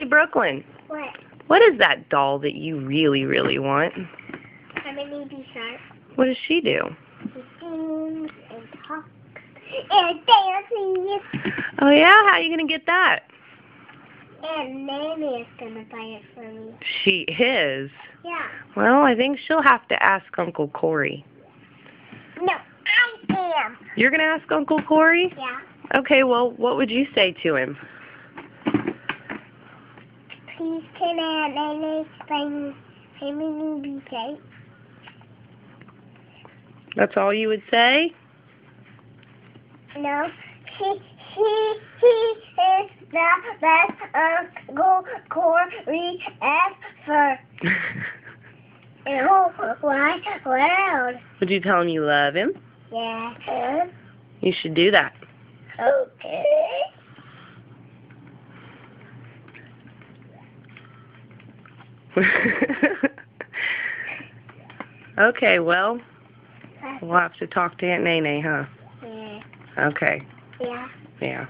Hey, Brooklyn, What? what is that doll that you really, really want? I'm a baby shark. What does she do? She sings and talks and dances. Oh, yeah? How are you going to get that? And Mammy is gonna buy it for me. She is. Yeah. Well, I think she'll have to ask Uncle Cory. No, I am. You're going to ask Uncle Cory? Yeah. Okay, well, what would you say to him? Please can Aunt Nene bring Mammy be safe? That's all you would say? No. He he he is the best Uncle Cory ever in the whole wide world. would you tell him you love him? Yeah. You should do that. Okay. okay, well, we'll have to talk to Aunt Nene, huh? Yeah. Okay, Yeah. yeah.